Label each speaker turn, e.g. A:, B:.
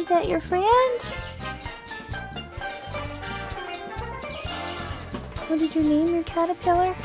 A: Is that your friend? What did you name your caterpillar?